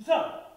立正